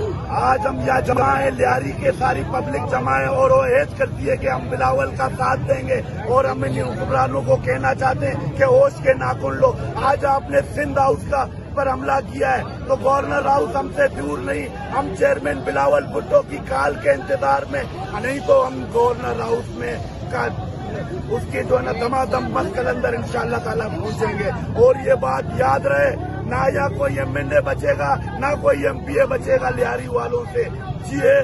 आज हम यहाँ जमाए लियारी के सारी पब्लिक जमाए और वो हेज करती है कि हम बिलावल का साथ देंगे और हम इन हुक्मरानों को कहना चाहते हैं कि होश के नाखुन लो। आज आपने सिंध हाउस का पर हमला किया है तो गवर्नर हाउस हमसे दूर नहीं, हम चेयरमैन बिलावल भुट्टो की काल के इंतज़ार में। नहीं तो हम गवर्नर हाउस में का उसकी जो है ना दमादम मत कलंदर इंशाल्लाह ताला पहुँचेंगे। और ये बात याद रहे ना या कोई एमएनए बचेगा ना कोई एमपीए बचेगा लियारी वालों से। जिए